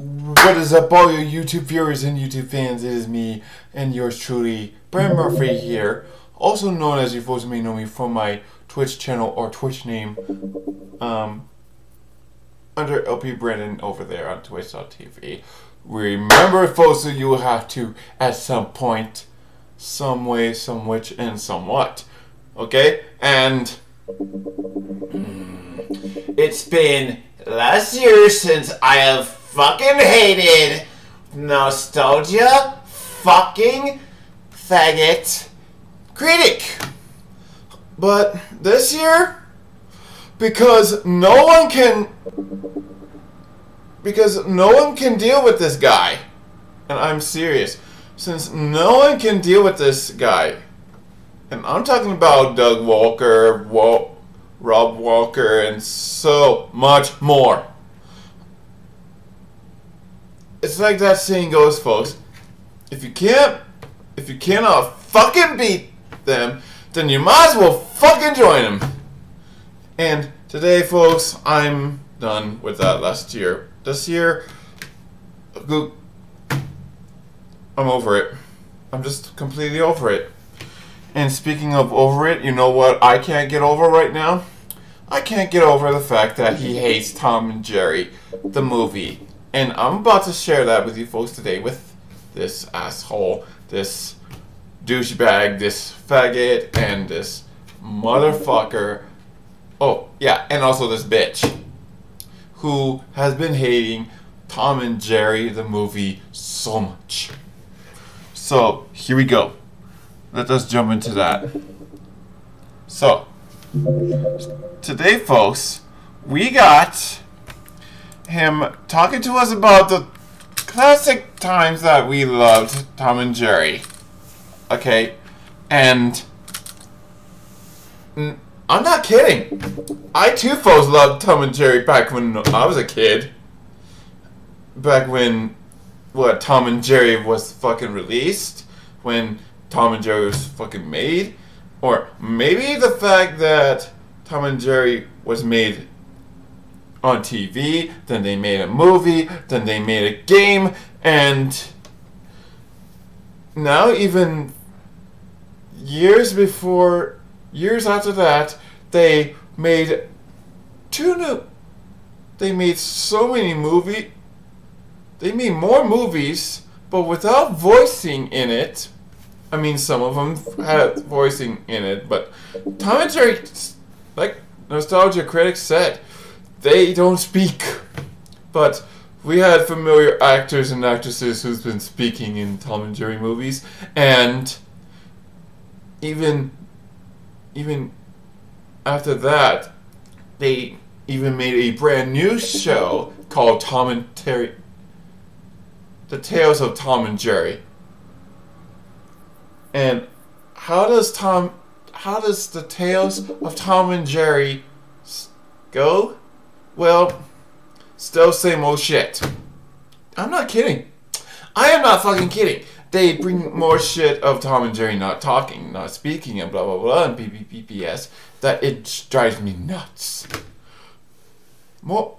What is up, all your YouTube viewers and YouTube fans? It is me and yours truly, Brandon Murphy here, also known as you folks may know me from my Twitch channel or Twitch name, um, under LP Brandon over there on Twitch.tv. Remember, folks, that you will have to at some point, some way, some which, and somewhat. Okay, and it's been last year since I have fucking hated nostalgia fucking faggot critic. But this year, because no one can because no one can deal with this guy. And I'm serious. Since no one can deal with this guy, and I'm talking about Doug Walker, Wal- Rob Walker, and so much more. It's like that saying goes, folks. If you can't, if you cannot fucking beat them, then you might as well fucking join them. And today, folks, I'm done with that last year. This year, I'm over it. I'm just completely over it. And speaking of over it, you know what I can't get over right now? I can't get over the fact that he hates Tom and Jerry, the movie. And I'm about to share that with you folks today with this asshole, this douchebag, this faggot, and this motherfucker. Oh, yeah, and also this bitch who has been hating Tom and Jerry, the movie, so much. So, here we go. Let us jump into that. So, today, folks, we got him talking to us about the classic times that we loved Tom and Jerry. Okay, and I'm not kidding. I too, folks, loved Tom and Jerry back when I was a kid. Back when, what, Tom and Jerry was fucking released? When Tom and Jerry was fucking made? Or maybe the fact that Tom and Jerry was made on TV, then they made a movie, then they made a game, and now even years before, years after that, they made two new, they made so many movie, they made more movies, but without voicing in it. I mean, some of them had voicing in it, but Jerry, like Nostalgia critics said, they don't speak. But we had familiar actors and actresses who's been speaking in Tom and Jerry movies, and even even after that, they even made a brand new show called Tom and Terry. The Tales of Tom and Jerry. And how does Tom how does the tales of Tom and Jerry go? Well, still same old shit. I'm not kidding. I am not fucking kidding. They bring more shit of Tom and Jerry not talking, not speaking, and blah blah blah, and PPPPS that it drives me nuts. More,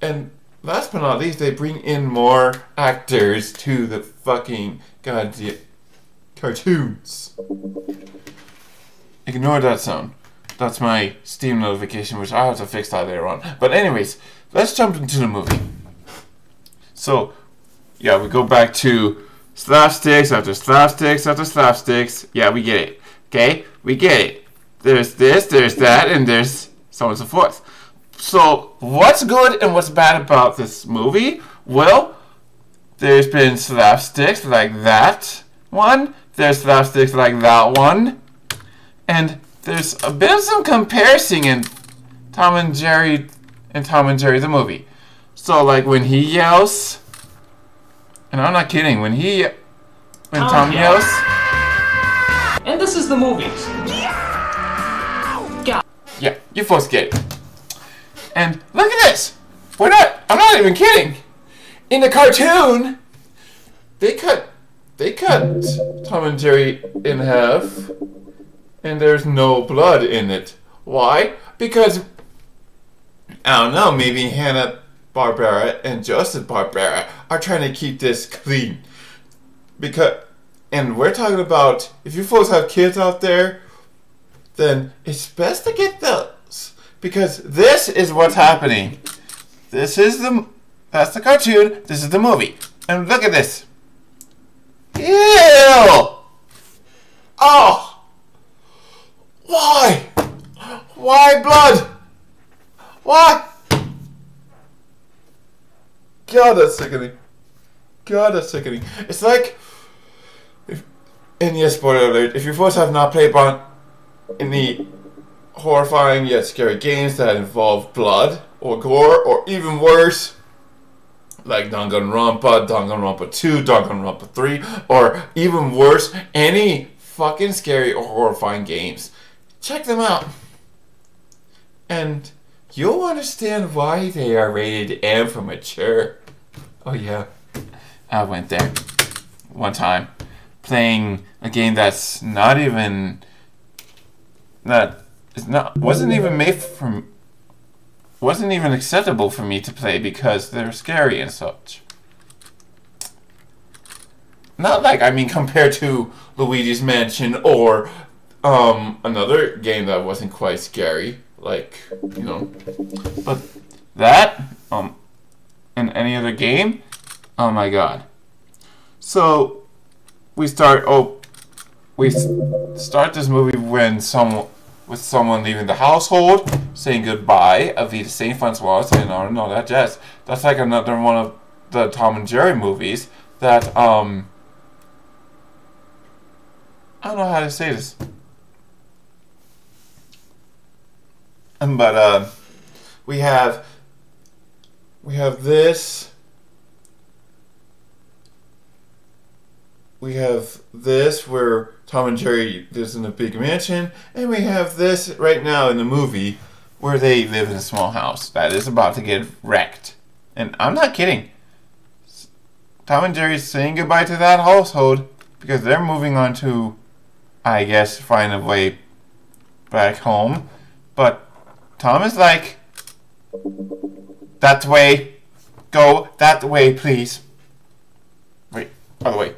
and last but not least, they bring in more actors to the fucking goddamn cartoons. Ignore that sound. That's my Steam notification, which I have to fix that later on. But anyways, let's jump into the movie. So, yeah, we go back to slapsticks after slapsticks after slapsticks. Yeah, we get it. Okay, we get it. There's this, there's that, and there's so on and so forth. So, what's good and what's bad about this movie? Well, there's been slapsticks like that one. There's slapsticks like that one. And there's a bit of some comparison in Tom and Jerry and Tom and Jerry the movie. So like when he yells, and I'm not kidding, when he when Tom, Tom yells, and this is the movies. Yeah, yeah, you folks get it. And look at this. We're not. I'm not even kidding. In the cartoon, they cut they cut Tom and Jerry in half and there's no blood in it. Why? Because I don't know. Maybe Hanna Barbera and Joseph Barbera are trying to keep this clean. Because, and we're talking about if you folks have kids out there, then it's best to get those because this is what's happening. This is the that's the cartoon. This is the movie, and look at this. Ew! Oh! Why? Why blood? Why? God, that's sickening. God, that's sickening. It's like, if, and yes, spoiler alert, if you folks have not played on any horrifying yet scary games that involve blood or gore, or even worse, like Danganronpa, Danganronpa 2, Danganronpa 3, or even worse, any fucking scary or horrifying games, check them out. And you'll understand why they are rated M for mature. Oh yeah, I went there one time playing a game that's not even that is not wasn't even made for wasn't even acceptable for me to play because they're scary and such. Not like I mean compared to Luigi's Mansion or um, another game that wasn't quite scary, like you know, but that um in any other game, oh my god. So we start oh we start this movie when some with someone leaving the household, saying goodbye, Avita St. Francois, and all, no, that jazz. That's like another one of the Tom and Jerry movies that um I don't know how to say this. But uh, we have we have this. We have this where Tom and Jerry lives in a big mansion, and we have this right now in the movie where they live in a small house that is about to get wrecked. And I'm not kidding. Tom and Jerry is saying goodbye to that household because they're moving on to I guess, find a way back home. But Tom is like, that way, go that way, please. Wait, by the way.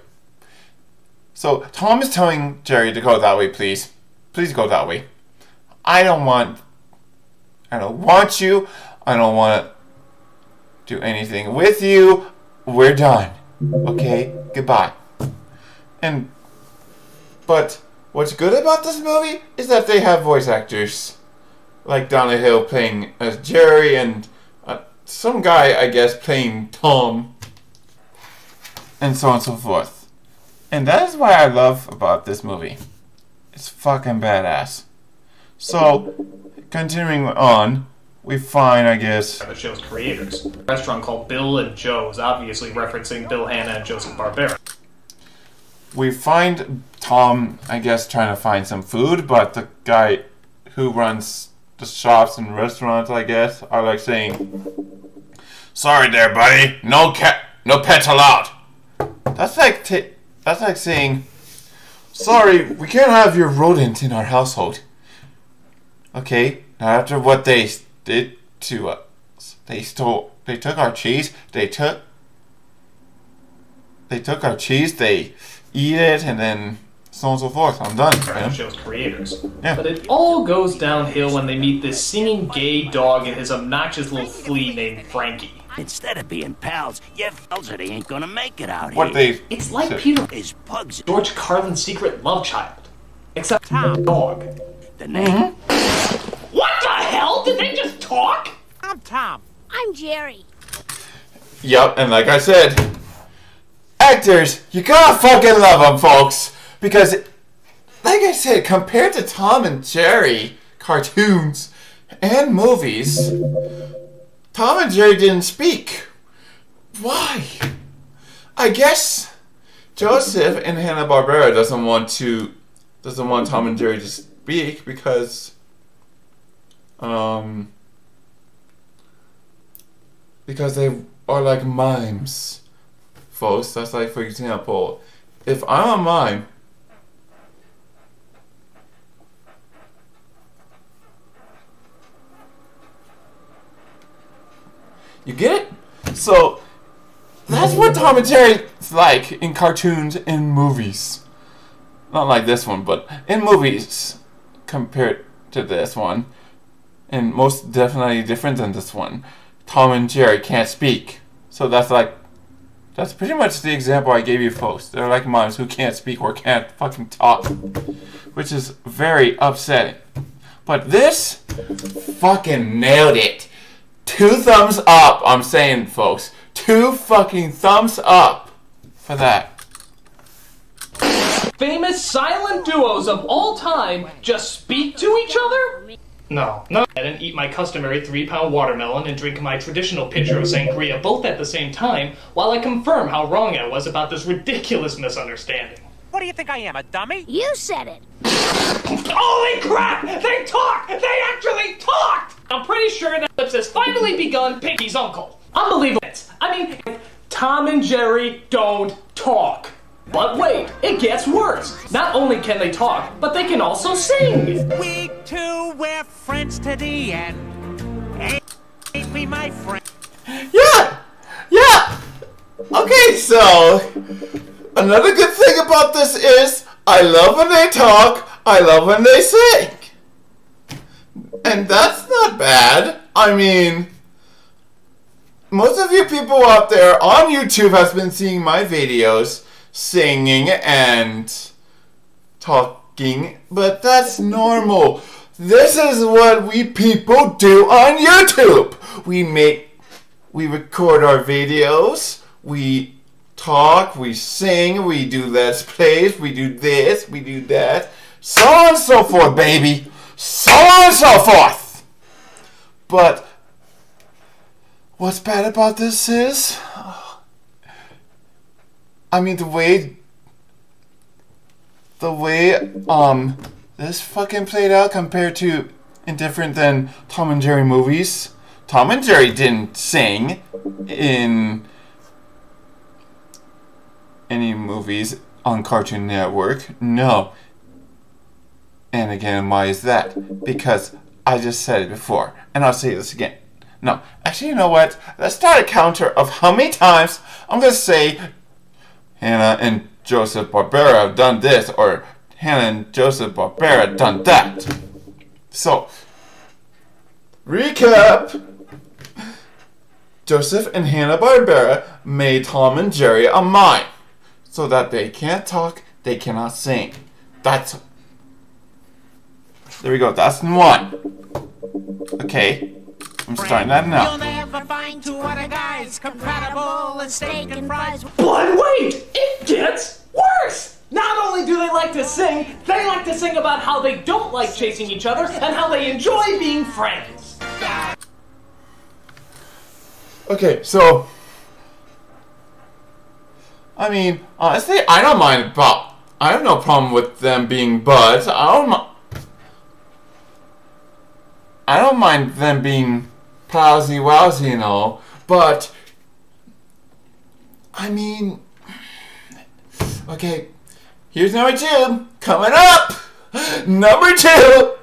So Tom is telling Jerry to go that way, please. Please go that way. I don't want, I don't want you. I don't want to do anything with you. We're done. Okay, goodbye. And, but What's good about this movie is that they have voice actors. Like Dana Hill playing as Jerry and uh, some guy, I guess, playing Tom. And so on and so forth. And that is why I love about this movie. It's fucking badass. So, continuing on, we find, I guess. The show's creators. A restaurant called Bill and Joe's, obviously referencing Bill Hanna and Joseph Barbera we find Tom, I guess, trying to find some food, but the guy who runs the shops and restaurants, I guess, are like saying, "Sorry there, buddy, no cat, no pets allowed." That's like that's like saying, "Sorry, we can't have your rodent in our household." Okay, now after what they did to us, they stole, they took our cheese, they took, they took our cheese, they eat it, and then so on and so forth. I'm done. Man. Show's creators. Yeah. But it all goes downhill when they meet this singing gay dog and his obnoxious little flea named Frankie. Instead of being pals, you fellas they ain't gonna make it out what here. What They it's like Peter is Pugs George Carlin's secret love child. Except Tom. dog. The name. Mm-hmm. What the hell? Did they just talk? I'm Tom. I'm Jerry. Yep, and like I said, actors, you gotta fucking love them, folks. Because, like I said, compared to Tom and Jerry cartoons and movies, Tom and Jerry didn't speak. Why? I guess Joseph and Hanna Barbera doesn't want to doesn't want Tom and Jerry to speak because um because they are like mimes folks. That's like, for example, if I'm a mime, you get it? So that's what Tom and Jerry's like in cartoons and movies. Not like this one, but in movies compared to this one, and most definitely different than this one. Tom and Jerry can't speak. So that's like that's pretty much the example I gave you folks. They're like moms who can't speak or can't fucking talk. Which is very upsetting. But this fucking nailed it. Two thumbs up, I'm saying, folks. Two fucking thumbs up for that. Famous silent duos of all time just speak to each other? No, no. I didn't eat my customary three pound watermelon and drink my traditional pitcher of sangria both at the same time while I confirm how wrong I was about this ridiculous misunderstanding. What do you think I am, a dummy? You said it. Holy crap! They talk! They actually talked! I'm pretty sure that Lips has finally begun Pinky's uncle. Unbelievable. I mean, Tom and Jerry don't talk. But wait, it gets worse. Not only can they talk, but they can also sing. We two, we're friends to the end. Ain't, ain't we, my friend? Yeah! Yeah! Okay, so another good thing about this is I love when they talk, I love when they sing. And that's not bad. I mean, most of you people out there on YouTube has been seeing my videos singing and talking, but that's normal. This is what we people do on YouTube. We make we record our videos, we talk, we sing, we do let's plays, we do this, we do that, so on and so forth, baby. So on and so forth. But what's bad about this is I mean the way the way um this fucking played out compared to indifferent than Tom and Jerry movies. Tom and Jerry didn't sing in any movies on Cartoon Network. No. And again, why is that? Because I just said it before, and I'll say this again. No, actually, you know what? Let's start a counter of how many times I'm gonna say Hanna and Joseph Barbera have done this, or Hanna and Joseph Barbera done that. So, recap. Joseph and Hanna Barbera made Tom and Jerry a mime, so that they can't talk, they cannot sing. That's there we go. That's one. Okay, I'm starting that You'll now. never find two other guys compatible as steak and fries. But wait, it gets worse! Not only do they like to sing, they like to sing about how they don't like chasing each other and how they enjoy being friends. Okay, so I mean, honestly, I don't mind about. I have no problem with them being buds. I don't. I don't mind them being palsy wowsy and all, but I mean, okay. Here's number two coming up. Number two,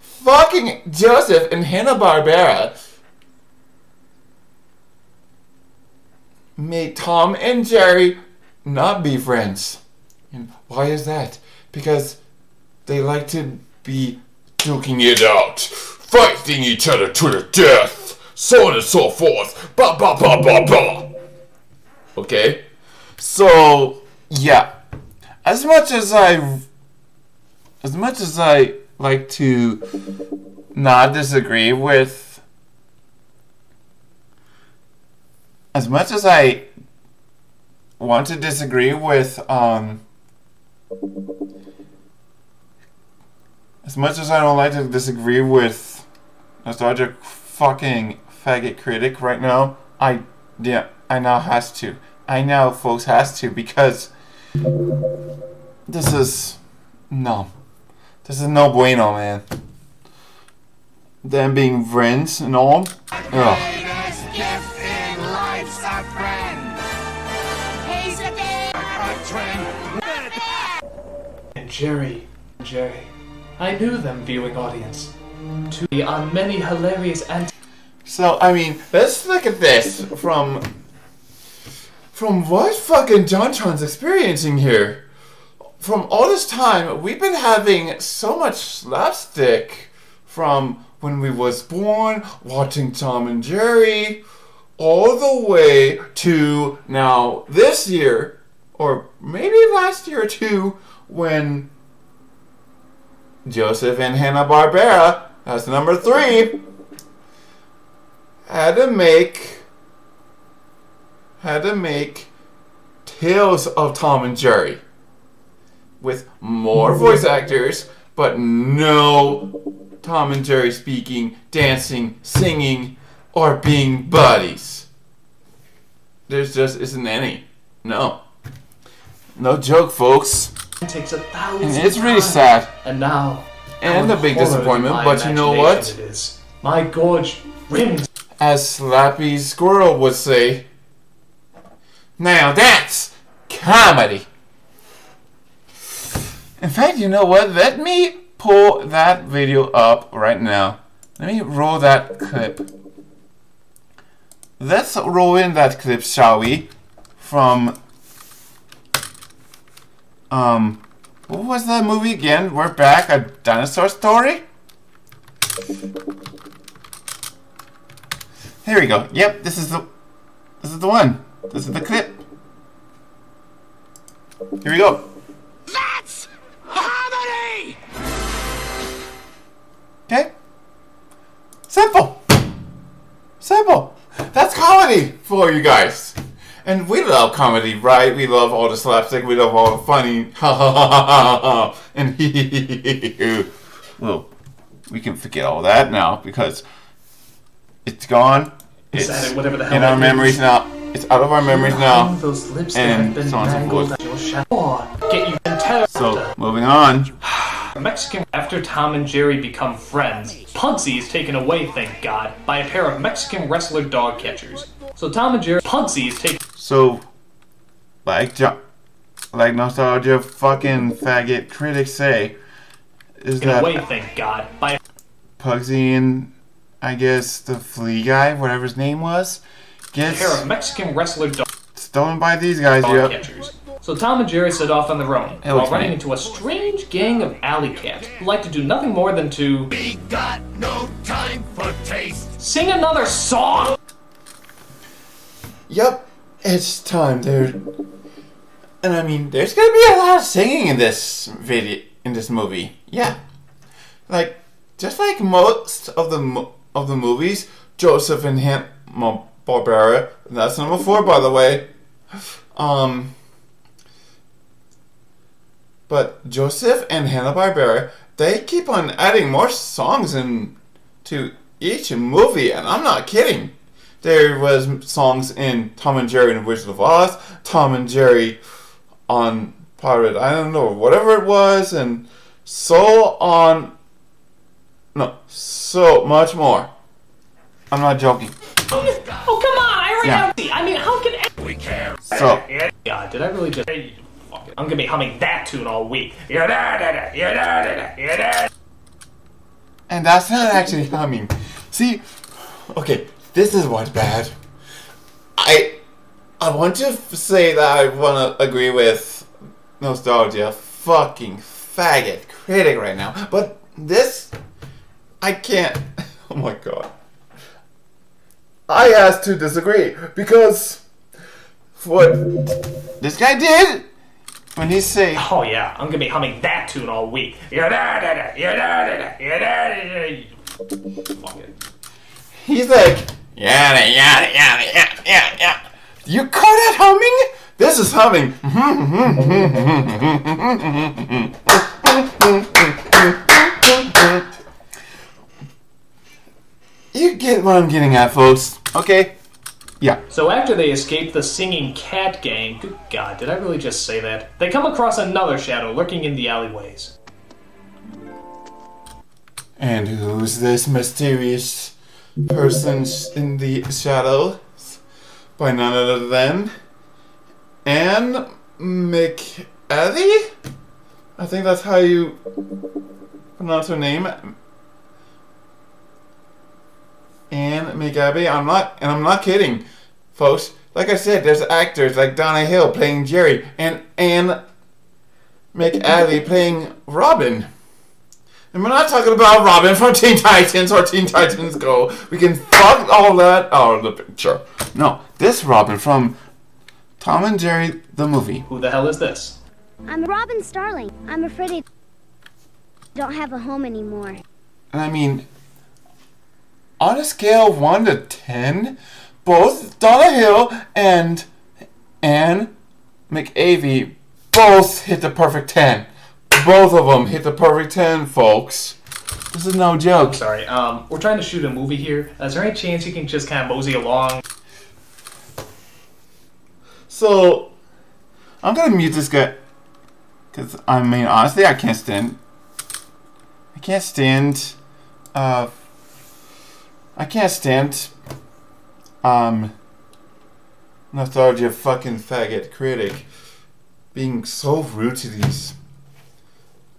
fucking Joseph and Hanna Made Tom and Jerry not be friends. And why is that? Because they like to be duking it out, fighting each other to the death, so on and so forth. Ba ba ba ba ba. Okay? So, yeah. As much as I as much as I like to not disagree with as much as I want to disagree with um as much as I don't like to disagree with nostalgic fucking faggot critic right now, I yeah, I now has to. I now folks has to because this is no. This is no bueno, man. Them being friends and all. Ugh. Jerry, Jerry, I knew them, viewing audience. To be on many hilarious and So I mean, let's look at this from from what fucking JonTron's experiencing here. From all this time, we've been having so much slapstick from when we was born, watching Tom and Jerry, all the way to now this year, or maybe last year too, when Joseph and Hanna Barbera, that's number three, had to make had to make Tales of Tom and Jerry with more mm-hmm. voice actors, but no Tom and Jerry speaking, dancing, singing, or being buddies. There's just isn't any. No. No joke, folks. It takes a thousand And it's really sad. And now. And a big disappointment, but you know what? It is. My gorge rims. As Slappy Squirrel would say, now that's comedy. In fact, you know what? Let me pull that video up right now. Let me roll that clip. Let's roll in that clip, shall we? From um what was that movie again? We're back, a dinosaur story? Here we go. Yep, this is the this is the one. This is the clip. Here we go. That's comedy! Okay? Simple. Simple. That's comedy for you guys. And we love comedy, right? We love all the slapstick. We love all the funny. Ha ha ha ha ha ha. And. Well, we can forget all that now because it's gone. It's that? Whatever the hell in our memories now. It's out of our memories now. Those lips and that have been so on and so forth. at your shadow. Get you So, moving on. Mexican after Tom and Jerry become friends, Pugsy is taken away, thank God, by a pair of Mexican wrestler dog catchers. So Tom and Jerry Pugsy take. So, like jo- like nostalgia fucking faggot critics say, is that away, thank God, by a Pugsy and I guess the flea guy, whatever his name was, gets A pair of Mexican wrestler dog stolen by these guys. Yep. catchers. So Tom and Jerry set off on their own, while what's running into a strange gang of alley cats who like to do nothing more than to We got no time for taste. sing another song. Yep, it's time, dude. And I mean, there's gonna be a lot of singing in this video, in this movie. Yeah, like just like most of the of the movies, Joseph and Han Mo- Barbera. That's number four, by the way. Um, but Joseph and Hanna Barbera, they keep on adding more songs in to each movie, and I'm not kidding. There was songs in Tom and Jerry and the Wizard of Oz, Tom and Jerry on Pirate Island or whatever it was, and so on. No, so much more. I'm not joking. Oh come on! I already Yeah. have the. I mean, how can? We care. So, God, did I really just? Fuck. I'm gonna be humming that tune all week. Yeah, da, da, da, yeah, da, da, da, yeah, da. and that's not actually humming. See, okay, this is what's bad. I, I want to f- say that I want to agree with nostalgia, fucking faggot critic right now, but this, I can't. Oh my god. I have to disagree because what this guy did when he say Oh yeah, I'm gonna be humming that tune all week. Fuck it. He's like, yada, yada, yada, yada, yada, yada. You call that humming? This is humming. You get what I'm getting at, folks. Okay? Yeah. So after they escape the singing cat gang, good God, did I really just say that? They come across another shadow lurking in the alleyways. And who's this mysterious person in the shadows? By none other than Anne McEllie? I think that's how you pronounce her name. and McAbey. I'm not, and I'm not kidding, folks. Like I said, there's actors like Dana Hill playing Jerry and Anne McAdley playing Robin. And we're not talking about Robin from Teen Titans or Teen Titans Go. We can fuck all that out of the picture. No, this Robin from Tom and Jerry the movie. Who the hell is this? I'm Robin Starling. I'm afraid I don't have a home anymore. And I mean, on a scale of 1 to 10, both Dana Hill and Anne McAvey both hit the perfect 10. Both of them hit the perfect 10, folks. This is no joke. Sorry, um, we're trying to shoot a movie here. Is there any chance you can just kind of mosey along? So, I'm gonna mute this guy. Because, I mean, honestly, I can't stand. I can't stand. Uh. I can't stand. Um. Nostalgia fucking faggot critic being so rude to these.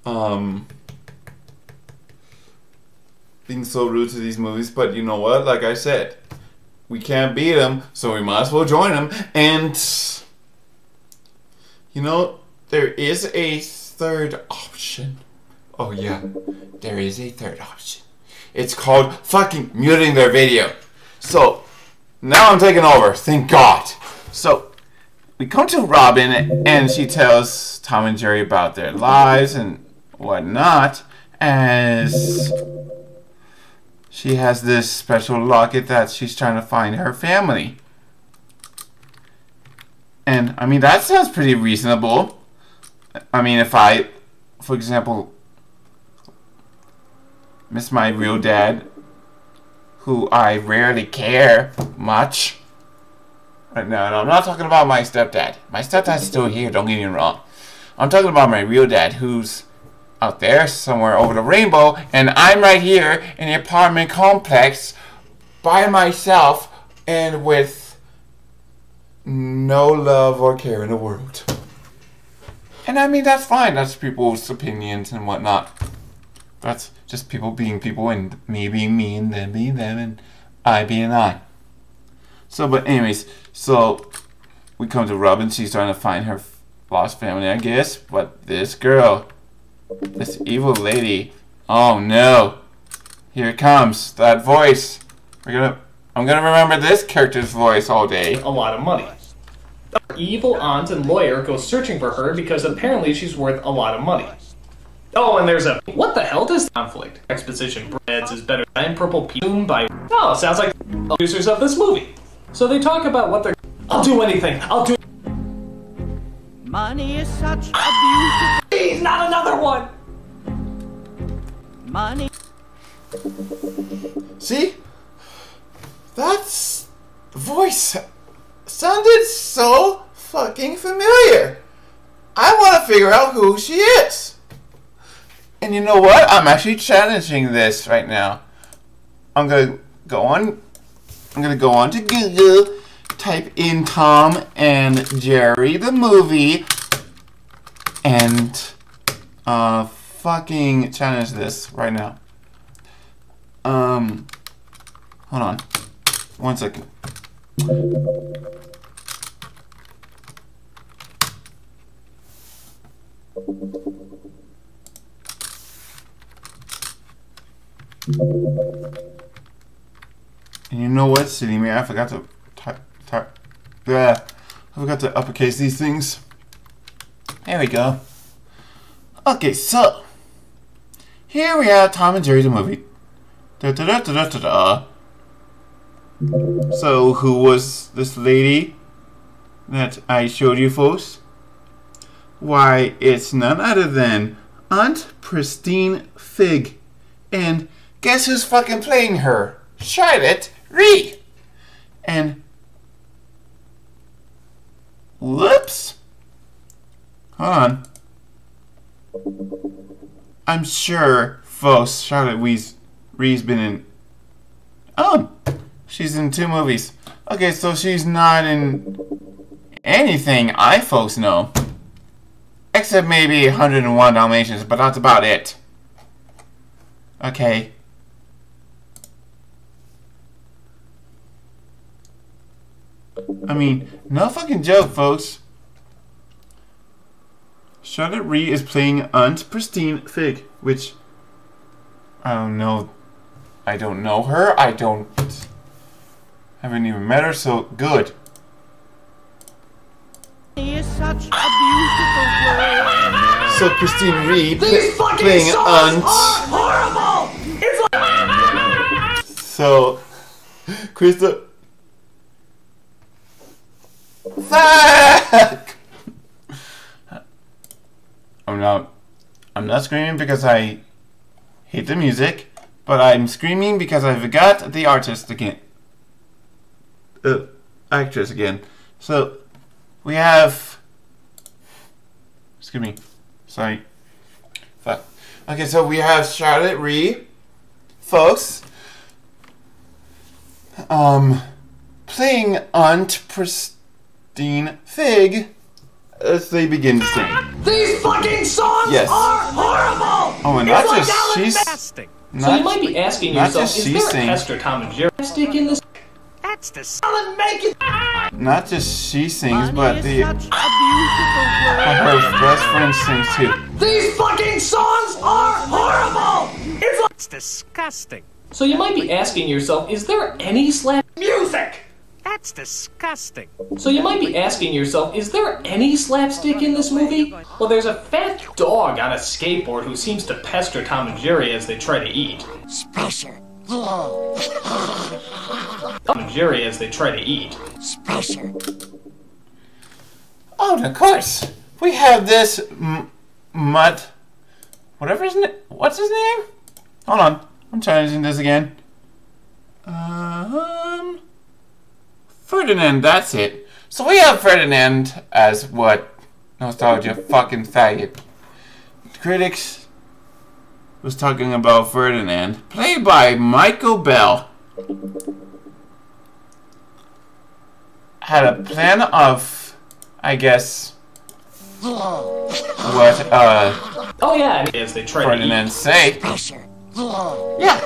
Um. Being so rude to these movies, but you know what? Like I said, we can't beat them, so we might as well join them. And you know, there is a third option. Oh yeah, there is a third option. It's called fucking muting their video. So now I'm taking over. Thank God. So we come to Robin, and she tells Tom and Jerry about their lives and whatnot, as she has this special locket that she's trying to find her family. And I mean, that sounds pretty reasonable. I mean, if I, for example, miss my real dad, who I rarely care much. Right now, and I'm not talking about my stepdad. My stepdad's still here, don't get me wrong. I'm talking about my real dad, who's out there somewhere over the rainbow, and I'm right here in the apartment complex by myself and with no love or care in the world. And I mean, that's fine. That's people's opinions and whatnot. That's just people being people and me being me and them being them and I being I. So, but anyways, so we come to Robin. She's trying to find her lost family, I guess. But this girl, this evil lady, oh no. Here it comes. That voice. We're gonna, I'm gonna remember this character's voice all day. A lot of money. Our evil aunt and lawyer go searching for her because apparently she's worth a lot of money. Oh, and there's a what the hell does conflict? Exposition breads is better than purple Pune by oh, sounds like the producers of this movie. So they talk about what they're. I'll do anything. I'll do. Money is such a beautiful. Please, not another one. Money. See? That's voice sounded so fucking familiar. I want to figure out who she is. And you know what? I'm actually challenging this right now. I'm gonna go on. I'm gonna go on to Google, type in Tom and Jerry the movie, and uh, fucking challenge this right now. Um, hold on, one second. And you know what, City Man? I forgot to type, type, yeah, I forgot to uppercase these things. There we go. Okay, so here we have Tom and Jerry the movie. Da da da da da da. da. So who was this lady that I showed you folks? Why, it's none other than Aunt Pristine Fig. And guess who's fucking playing her? Charlotte Rae. And whoops. Hold on. I'm sure, folks, Charlotte Rae's, Rae's been in. Oh, she's in two movies. Okay, so she's not in anything I folks know. Except maybe 101 Dalmatians, but that's about it. Okay. I mean, no fucking joke, folks. Charlotte Rae is playing Aunt Pristine Fig, which I don't know. I don't know her. I don't haven't even met her, so good. Is such a beautiful word. So Christine Ree pl- These fucking playing songs Aunt. are horrible! It's like So Krista. I'm not. I'm not screaming because I hate the music, but I'm screaming because I forgot the artist again. Uh, actress again. So we have. Excuse me. Sorry. Fuck. Okay, so we have Charlotte Rae, folks. Um, playing Aunt Pristine Fig as they begin to sing. These fucking songs Yes. are horrible! Oh, and It's not like just Alan she's Fantastic. So you might be asking not yourself, just is there sing. Hester Tom and Jerry stick in this? That's the Alan, make it! not just she sings, but the such a beautiful word. her best friend sings too. These fucking songs are horrible! It's like It's disgusting. So you might be asking yourself, is there any slap music? That's disgusting. So you might be asking yourself, is there any slapstick in this movie? Well, there's a fat dog on a skateboard who seems to pester Tom and Jerry as they try to eat. Special. Tom and Jerry as they try to eat. Special. Oh, and of course, we have this m- mud. Whatever his name. What's his name? Hold on, I'm changing this again. Um, Ferdinand. That's it. So we have Ferdinand as what nostalgia fucking faggot. Critics was talking about Ferdinand, played by Michael Bell. Had a plan of, I guess, what uh Oh yeah, and as they try to. Ferdinand say. Special. Yeah,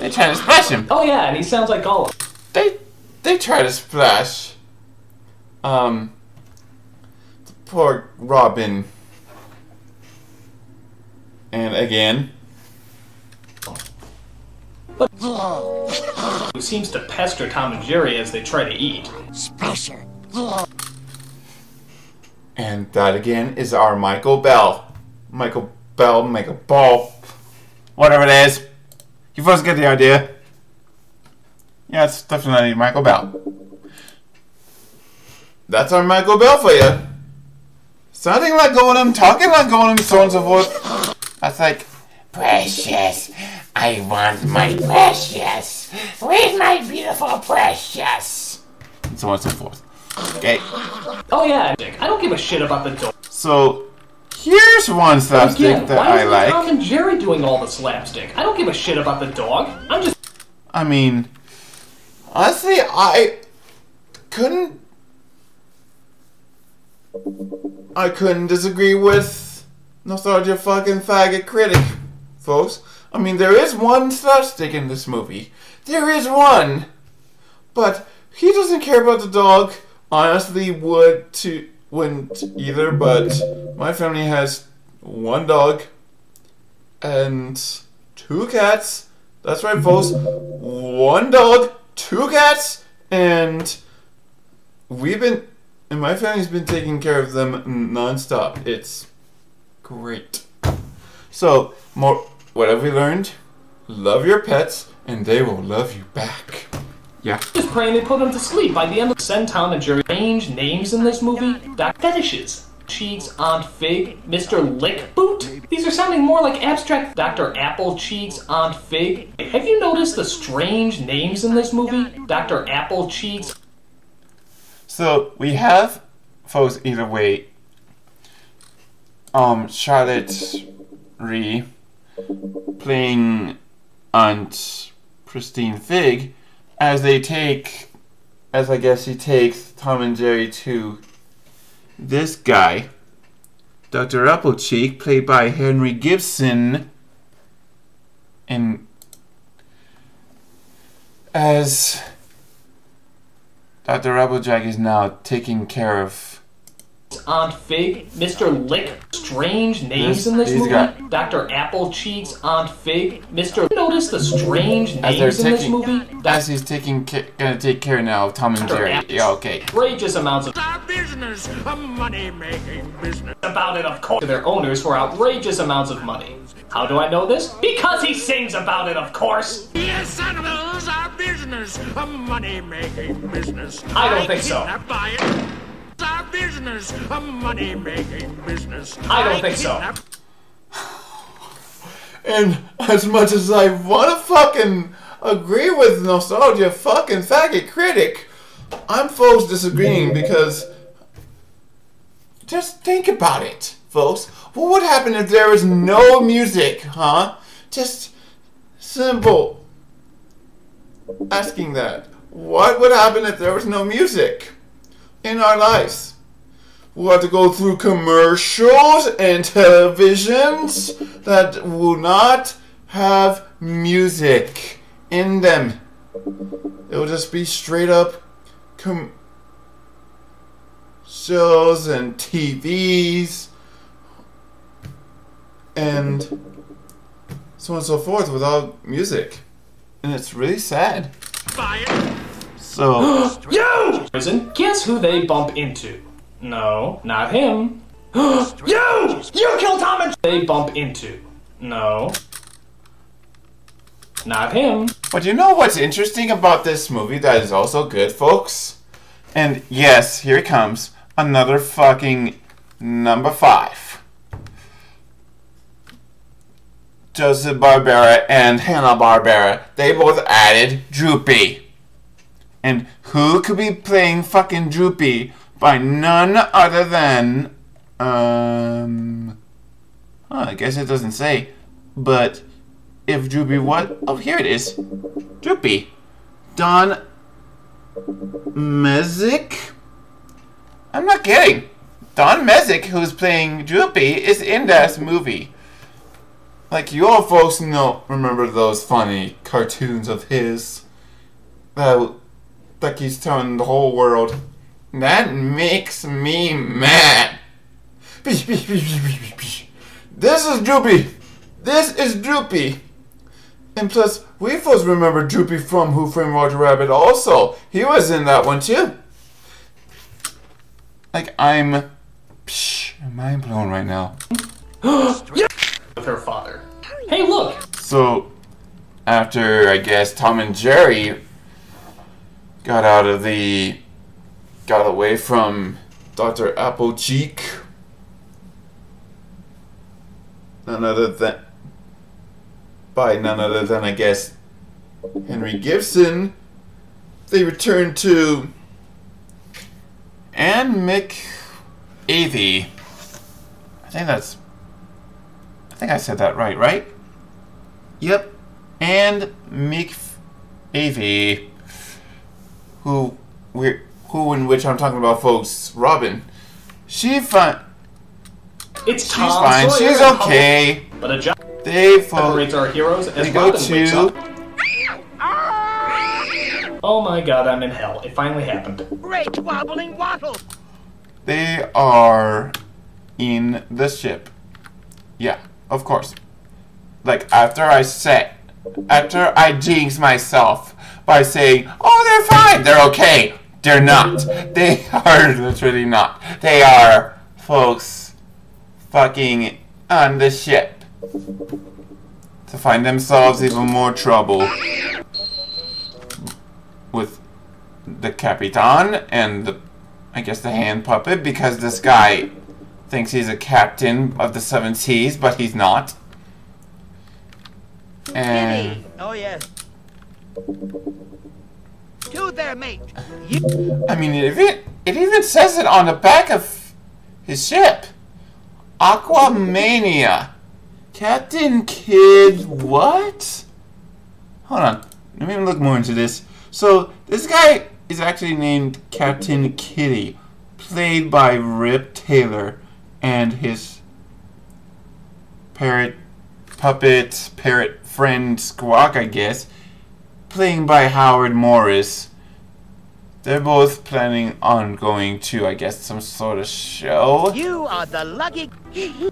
they try to splash him. Oh yeah, and he sounds like Gollum. They they try to splash. Um, the poor Robin. And again, Who seems to pester Tom and Jerry as they try to eat. Special. and that again is our Michael Bell. Michael Bell, Michael Ball, whatever it is. You folks get the idea. Yeah, it's definitely Michael Bell. That's our Michael Bell for you. Sounding like Gollum, talking like Gollum, so on and so forth. That's like, Precious. I want my precious. Where's my beautiful precious? and so on and so forth. Okay, Oh yeah, I don't give a shit about the dog. so here's one slapstick Again, that why I is Tom and Jerry doing all the slapstick? I don't give a shit about the dog. I'm just I mean, honestly, I couldn't. I couldn't disagree with nostalgia fucking faggot critic, folks. I mean, there is one slapstick in this movie. There is one, but he doesn't care about the dog. Honestly, would to wouldn't either. But my family has one dog and two cats. That's right, folks. One dog, two cats, and we've been, and my family's been taking care of them non-stop. It's great. So, more, what have we learned? Love your pets, and they will love you back. Yeah. just praying they put him to sleep by the end of Send Tom and Jerry. Strange names in this movie. that fetishes. Cheeks, Aunt Fig, Mr. Lickboot. These are sounding more like abstract Dr. Apple Cheeks, Aunt Fig. Have you noticed the strange names in this movie? Dr. Apple Cheeks, So we have, folks, either way, um, Charlotte Rae playing Aunt Pristine Fig as they take, as I guess he takes Tom and Jerry to this guy, Dr. Applecheek, played by Henry Gibson, and as Dr. Applejack is now taking care of. Aunt Figg, Mr. Lick, strange names This- in this movie. guys- Dr. Applecheeks, Aunt Figg, Mr. Notice the strange As they're names in this taking, movie. as he's taking, ca- gonna take care now of Tom and Dr. Jerry. Apple- Yeah, okay. Outrageous amounts of Our business, a money-making business. about it, of course, to their owners for outrageous amounts of money. How do I know this? Because he sings about it, of course. Yes, animals are business, a money-making business. I don't think so. Kidnap by it. Our business, a money-making business. I don't think so. And as much as I want to fucking agree with Nostalgia fucking faggot critic, I'm folks disagreeing because just think about it, folks. What would happen if there was no music, huh? Just simple asking that. What would happen if there was no music in our lives? We'll have to go through commercials and televisions that will not have music in them. It will just be straight up com- shows and TVs and so on and so forth without music. And it's really sad. it. So, You! Prison. Guess who they bump into? No, not him. you! You killed Tom and They bump into. No. Not him. But you know what's interesting about this movie that is also good, folks? And yes, here it comes. Another fucking number five. Joseph Barbera and Hanna Barbera. They both added Droopy. And who could be playing fucking Droopy by none other than um huh, I guess it doesn't say. But if Droopy what? Oh, here it is. Droopy. Don Messick? I'm not kidding. Don Messick, who's playing Droopy, is in this movie. Like you all folks know, remember those funny cartoons of his that that he's telling the whole world. That makes me mad. This is Droopy. This is Droopy. And plus, we folks remember Droopy from Who Framed Roger Rabbit also. He was in that one too. Like, I'm... Psh, mind blown right now. With her father. Hey, look! So, after, I guess, Tom and Jerry got out of the... got away from Dr. Applecheek. None other than... by none other than, I guess, Henry Gibson. They returned to... Anne McAfee. I think that's... I think I said that right, right? Yep. And McAfee, who we who in which I'm talking about, folks. Robin, she fine. It's She's Tom fine. Sawyer She's and Huckle- okay. But a job They folks. separates our heroes as They go Robin wakes to. up. Oh my god, I'm in hell. It finally happened. Great wobbling waddle. They are in the ship. Yeah, of course. Like after I said, after I jinx myself by saying, "Oh, they're fine. They're okay." They're not. They are literally not. They are, folks, fucking on the ship to find themselves even more trouble with the Capitan and the, I guess the hand puppet because this guy thinks he's a captain of the seven seas, but he's not. And Oh, yes. To there, mate. You I mean, it even, it even says it on the back of his ship. Aquamania. Captain Kid, what? Hold on. Let me look more into this. So, this guy is actually named Captain Kiddie, played by Rip Taylor and his parrot puppet parrot friend Squawk, I guess, playing by Howard Morris. they're both planning on going to, I guess, some sort of show. You are the lucky.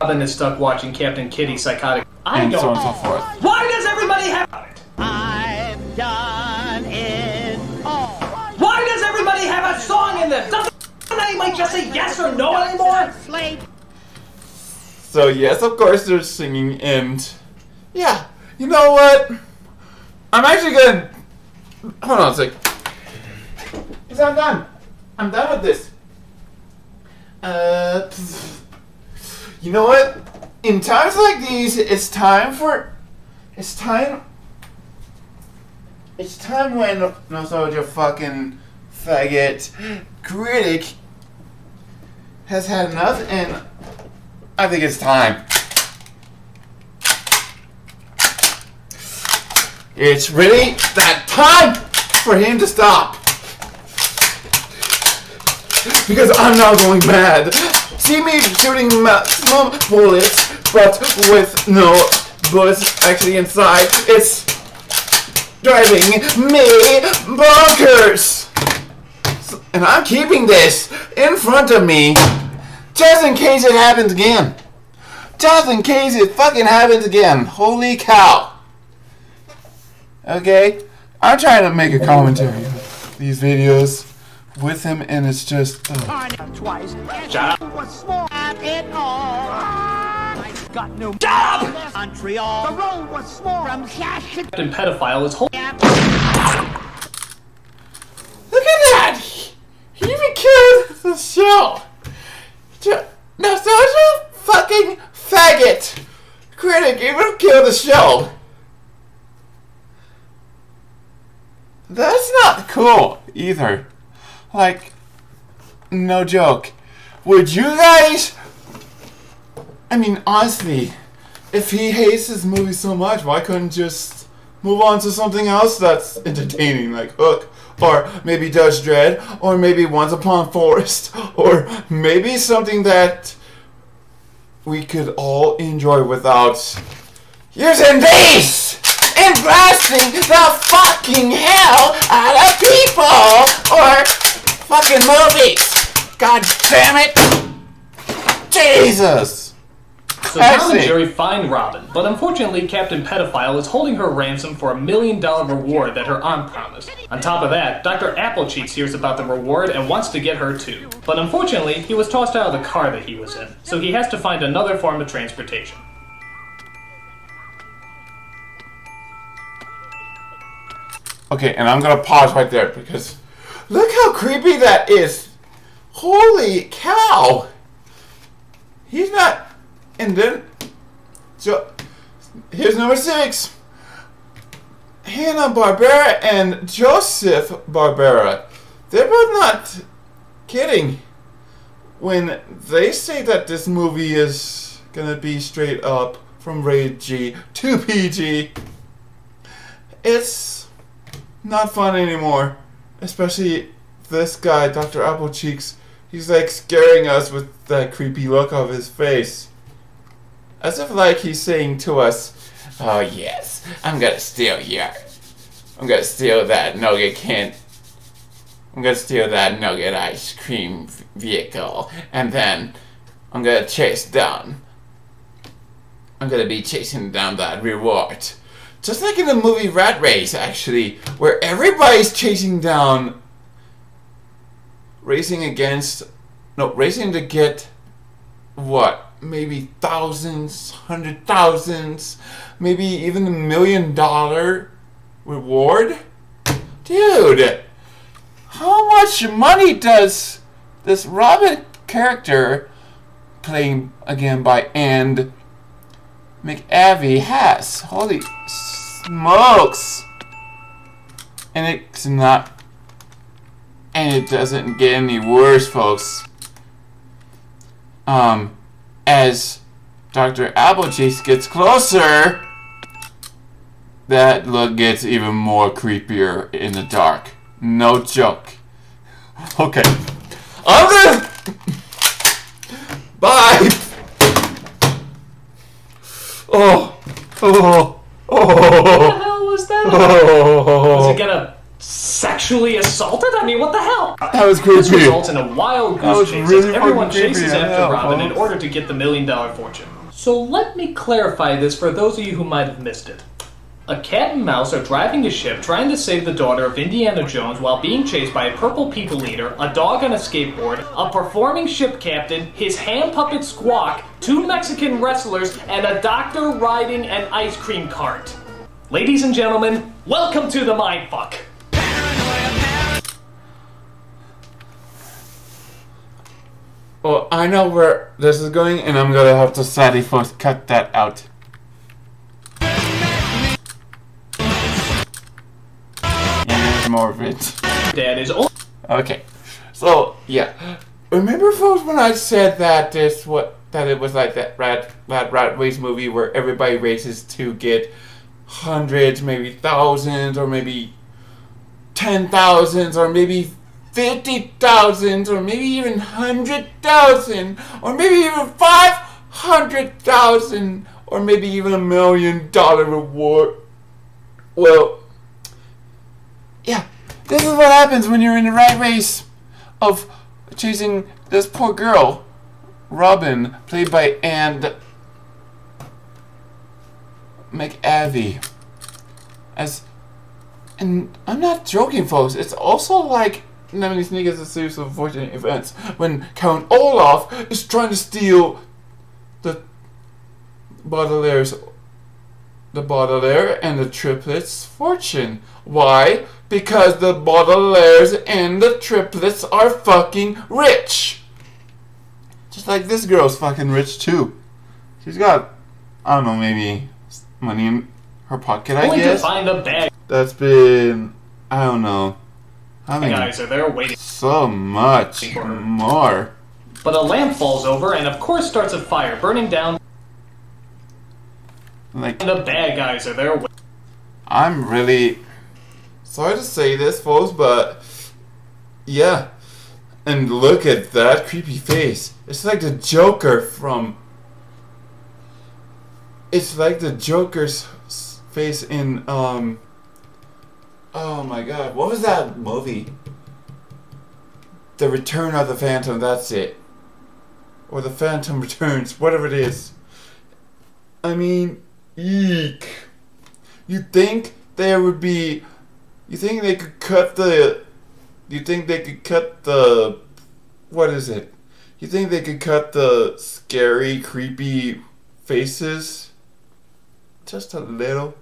Robin is stuck watching Captain Kiddie psychotic. I And so on don't. and so forth. Why does everybody have it? I've done it all. Why does everybody have a song in this? Doesn't anybody just say yes or no anymore? Slate. So yes, of course they're singing, and yeah, you know what? I'm actually gonna hold on a sec. Cause I'm done. I'm done with this. Uh, you know what? In times like these, it's time for. It's time. It's time when no soldier fucking faggot critic has had enough, and I think it's time. It's really that time for him to stop. Because I'm now going mad. See me shooting maximum bullets, but with no bullets actually inside. It's driving me bonkers. And I'm keeping this in front of me just in case it happens again. Just in case it fucking happens again. Holy cow. Okay? I'm trying to make a commentary of these videos with him, and it's just. ugh. Twice. Shut up. Was small at it all. I got no. Shut up! Montreal. The road was small. From Saskatoon. Captain Pedophile is holding. Look at that! He, he even killed the show! Ju- No, such a fucking faggot! Critic even killed the show! That's not cool either. Like, no joke. Would you guys. I mean, honestly, if he hates this movie so much, why couldn't just move on to something else that's entertaining, like Hook, or maybe Judge Dredd, or maybe Once Upon a Forest, or maybe something that we could all enjoy without using these and blasting the fucking hell out of people or fucking movies. God damn it! Jesus! So Tom and Jerry find Robin, but unfortunately, Captain Pedophile is holding her ransom for a million dollar reward that her aunt promised. On top of that, Dr. Applecheeks hears about the reward and wants to get her too. But unfortunately, he was tossed out of the car that he was in, so he has to find another form of transportation. Okay, and I'm gonna pause right there because look how creepy that is. Holy cow! He's not. And then, so here's number six. Hanna Barbera and Joseph Barbera. They're both not kidding when they say that this movie is gonna be straight up from rated G to PG. It's not fun anymore. Especially this guy, Dr. Applecheeks. He's like scaring us with that creepy look of his face. As if like he's saying to us, Oh yes, I'm gonna steal your I'm gonna steal that nugget can I'm gonna steal that nugget ice cream vehicle and then I'm gonna chase down I'm gonna be chasing down that reward. Just like in the movie Rat Race, actually, where everybody's chasing down, racing against, no, racing to get what? Maybe thousands, hundred thousands, maybe even a million dollar reward? Dude, how much money does this Robin character, playing again by And McAfee, has? Holy smokes! And it's not. And it doesn't get any worse, folks. Um, as Dr. Applecheeks gets closer, that look gets even more creepier in the dark. No joke. Okay. I'm gonna. Bye! Oh. Oh. Oh. What the Oh. hell was that? Oh. Was Oh. he gonna sexually assault assaulted? I mean, what the hell? That was This results in a wild goose chase really as everyone chases after hell, Robin in order to get the million dollar fortune. So let me clarify this for those of you who might have missed it. A cat and mouse are driving a ship trying to save the daughter of Indiana Jones while being chased by a purple people eater, a dog on a skateboard, a performing ship captain, his hand puppet Squawk, two Mexican wrestlers, and a doctor riding an ice cream cart. Ladies and gentlemen, welcome to the Mindfuck. Well, oh, I know where this is going, and I'm gonna have to sadly first cut that out. More of it. Dad is only Okay, so yeah, remember, folks, when I said that this what that it was like that rat that rat race movie where everybody races to get hundreds, maybe thousands, or maybe ten thousands, or maybe fifty thousands, or maybe even hundred thousand, or maybe even five hundred thousand, or maybe even a million dollar reward. Well, yeah, this is what happens when you're in the right race of chasing this poor girl, Robin, played by Anne McAfee. As, and I'm not joking, folks. It's also like Lemony Snicket's a series of unfortunate events when Count Olaf is trying to steal the Baudelaire's the Baudelaire and the triplets' fortune. Why? Because the Baudelaires and the triplets are fucking rich. Just like this girl's fucking rich too. She's got, I don't know, maybe money in her pocket, I only to guess. find the bad That's been, I don't know, I mean, guys are there waiting. so much more. But a lamp falls over and of course starts a fire, burning down Like, and the bad guys are there waiting. I'm really sorry to say this, folks, but yeah. And look at that creepy face. It's like the Joker from. It's like the Joker's face in um. Oh my God! What was that movie? The Return of the Phantom. That's it. Or the Phantom Returns. Whatever it is. I mean, eek. You think there would be? You think they could cut the? You think they could cut the? What is it? You think they could cut the scary, creepy faces? Just a little,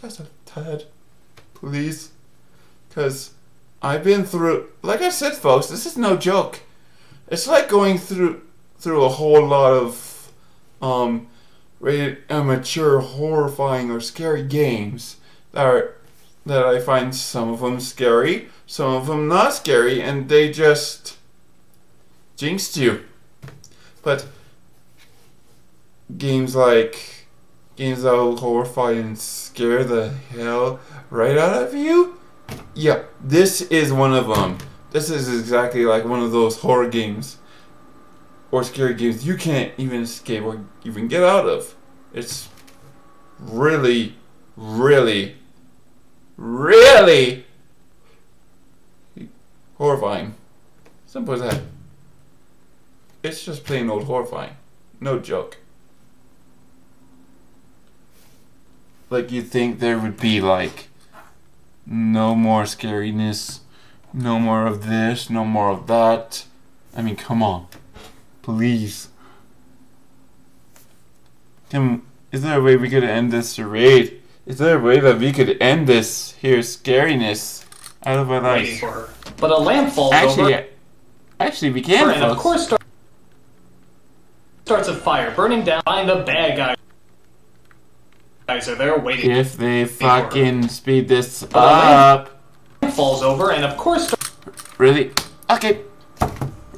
just a tad, please, because I've been through. Like I said, folks, this is no joke. It's like going through through a whole lot of um rated amateur, horrifying, or scary games that are that I find some of them scary, some of them not scary, and they just jinxed you. But games like games that will horrify and scare the hell right out of you. Yeah, this is one of them. This is exactly like one of those horror games or scary games you can't even escape or even get out of. It's really, really, really horrifying. Simple as that. It's just plain old horrifying. No joke. Like you'd think there would be like no more scariness, no more of this, no more of that. I mean, come on. Please. Can, is there a way we could end this charade? Is there a way that we could end this here scariness out of our waiting lives? for her. But a lamp falls Actually, over actually, we can. and of course start, starts a fire, burning down. Find the bad guys. Guys are there waiting. If they fucking speed this a up, Lamp falls over and of course. Really? Okay.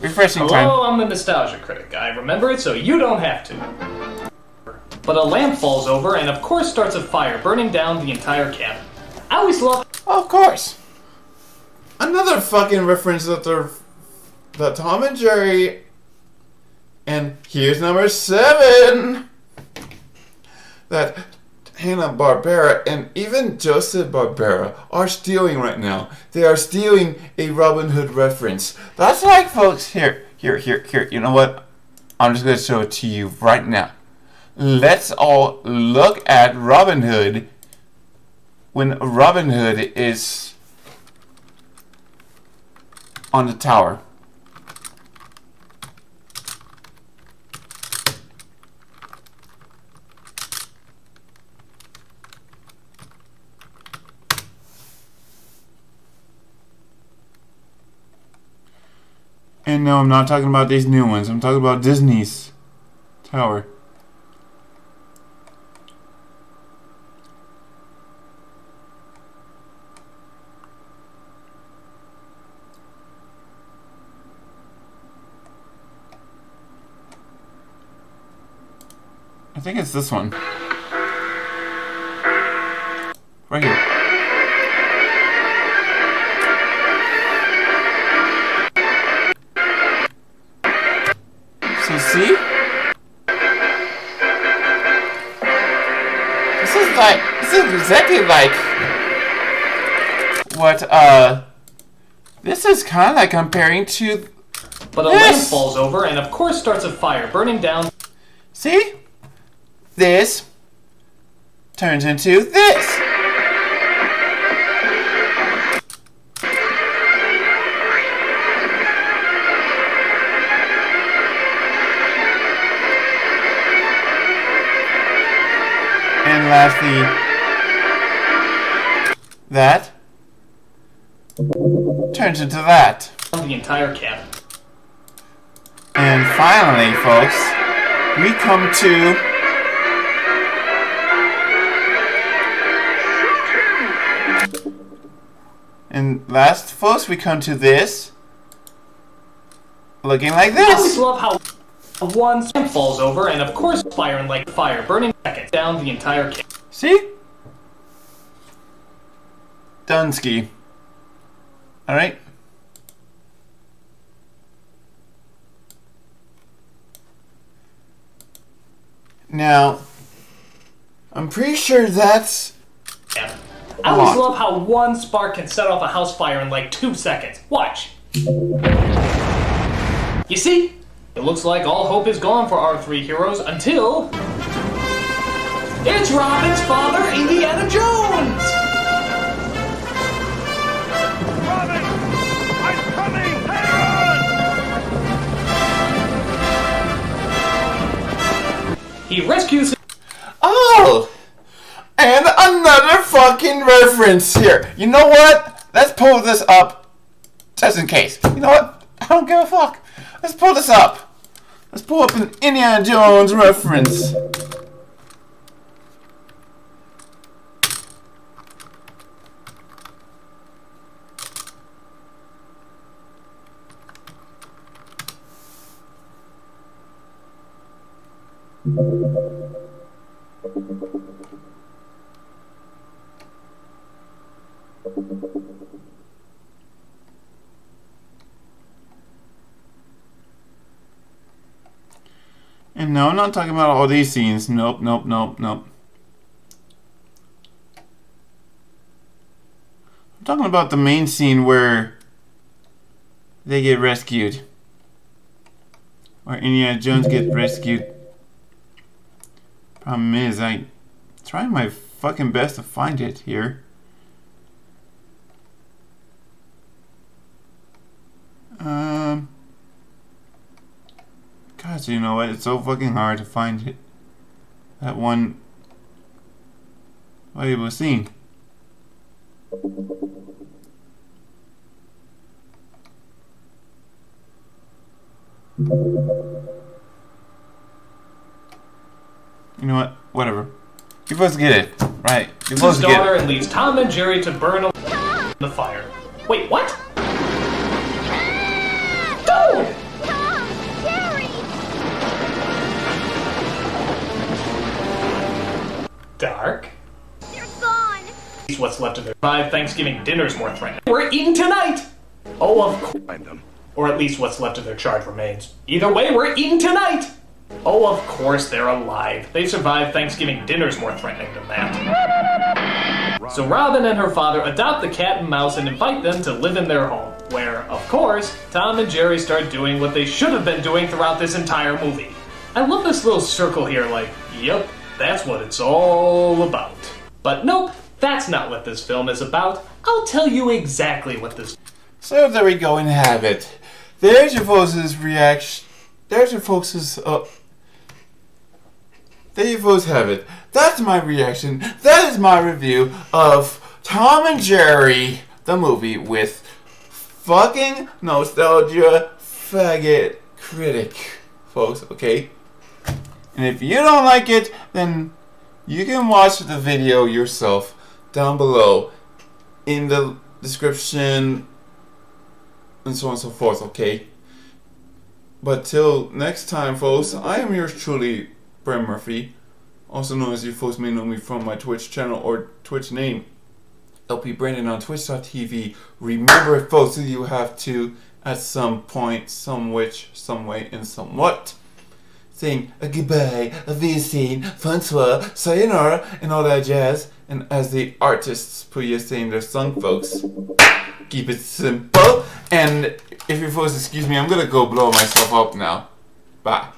Refreshing time. Hello, I'm the nostalgia critic. I remember it so you don't have to. But a lamp falls over and of course starts a fire, burning down the entire cabin. I always love Oh, Of course. Another fucking reference that they're that Tom and Jerry. And here's number seven. That Hanna Barbera and even Joseph Barbera are stealing right now. They are stealing a Robin Hood reference. That's like, folks, here, here, here, here. You know what? I'm just gonna show it to you right now. Mm. Let's all look at Robin Hood when Robin Hood is on the tower. And no, I'm not talking about these new ones. I'm talking about Disney's tower. I think it's this one. Right here. So see? This is like this is exactly like what uh this is kinda like comparing to But a Yes. lamp falls over and, of course, starts a fire, burning down. see? This turns into this. And lastly, that turns into that. the entire cabin. And finally, folks, we come to And last, folks, we come to this. Looking like this. I always love how one falls over and, of course, firing like fire, burning seconds down the entire cabin. See? Dunsky. Alright? Now, I'm pretty sure that's I always lot. love how one spark can set off a house fire in like two seconds. Watch. You see? It looks like all hope is gone for our three heroes until. It's Robin's father, Indiana Jones! Robin! I'm coming! Hang on! He rescues Oh! And another fucking reference here. You know what? Let's pull this up just in case. You know what? I don't give a fuck. Let's pull this up. Let's pull up an Indiana Jones reference. And no, I'm not talking about all these scenes. Nope, nope, nope, nope. I'm talking about the main scene where they get rescued. Where Indiana Jones gets rescued. Problem is, I trying my fucking best to find it here. Um. God, you know what? It's so fucking hard to find it. That one valuable scene. You know what? Whatever. You're supposed to get it, right? You're his supposed to get daughter and leaves Tom and Jerry to burn a- the fire. Wait, what? Dark. They're gone! What's left of their five Thanksgiving dinners more threatening. We're eating tonight! Oh, of course. Find them. Or at least what's left of their charred remains. Either way, we're eating tonight! Oh, of course they're alive. They survived Thanksgiving dinner's more threatening than that. So Robin and her father adopt the cat and mouse and invite them to live in their home, where, of course, Tom and Jerry start doing what they should have been doing throughout this entire movie. I love this little circle here, like, yep, that's what it's all about. But nope, that's not what this film is about. I'll tell you exactly what this So there we go and have it. There's your folks' reaction. There's your folks' uh. There you folks have it. That's my reaction. That is my review of Tom and Jerry, the movie with fucking nostalgia faggot critic, folks. Okay. And if you don't like it, then you can watch the video yourself down below in the description and so on and so forth, okay? But till next time, folks, I am yours truly, Brent Murphy, also known as you folks may know me from my Twitch channel or Twitch name, LP Brandon on Twitch.tv. Remember, folks, you have to, at some point, some which, some way, and somewhat, saying a goodbye, a visiting, Francois, sayonara, and all that jazz. And as the artists put you saying their song, folks, keep it simple. And if you folks excuse me, I'm gonna go blow myself up now. Bye.